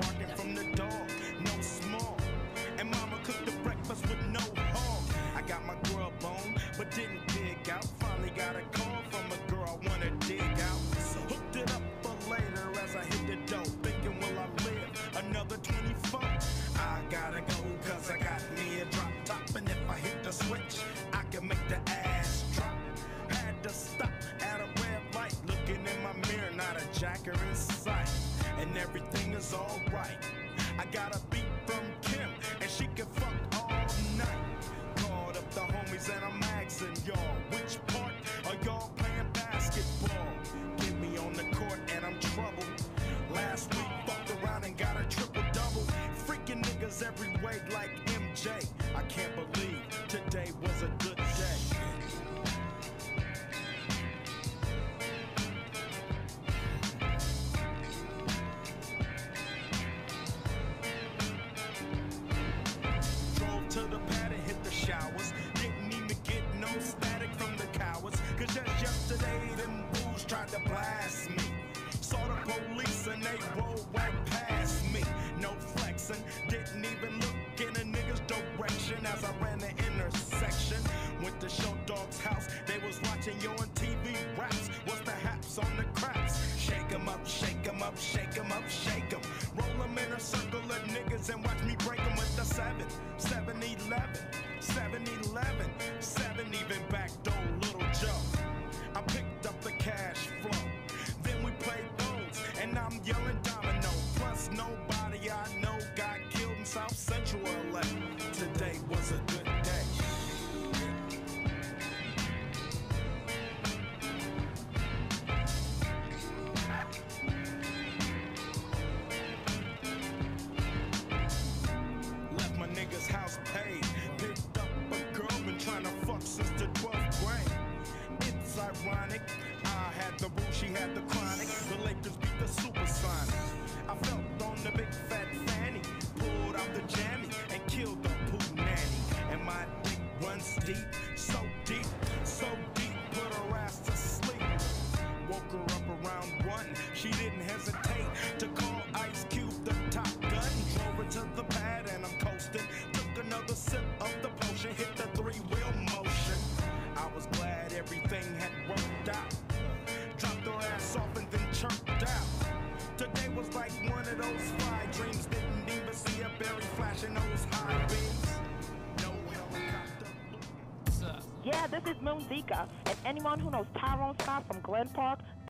barking from the dog, no small. And mama cooked the breakfast with no hog. I got my grub on, but didn't dig out. Finally got a call from a girl I wanna dig out. So hooked it up for later as I hit the dough. Thinking, will I live another 24? I gotta go, cause I got me a drop top. And if I hit the switch, I can make the ass drop. Had to stop at a red light, looking in my mirror, not a jacker in sight. And everything is alright. I got a beat from Kim, and she can fuck all night. Called up the homies, and I'm asking y'all, which part are y'all playing basketball? Get me on the court, and I'm troubled. Last week, fucked around and got a triple double. Freaking niggas every way like MJ. I can't believe today to me. Saw the police and they rolled right past me. No flexing, didn't even look in a nigga's direction as I ran the intersection. Went to Short Dog's house, they was watching you on TV raps. What's the haps on the craps? Shake 'em up, shake 'em up, shake 'em up, shake South Central LA. Today was a good day. Nigga's house paid. Picked up a girl, been trying to fuck since the 12th grade. It's ironic. I had the rule, she had the chronic. The Lakers deep, so deep, so deep, put her ass to sleep. Woke her up around one. She didn't hesitate to call Ice Cube the top gun. Drove her to the pad and I'm coasting. Took another sip of the potion, hit the three wheel motion. I was glad everything had worked out. Dropped her ass off and then chirped out. Today was like one of those Yeah, this is Moon Zika, and anyone who knows Tyrone Scott from Glen Park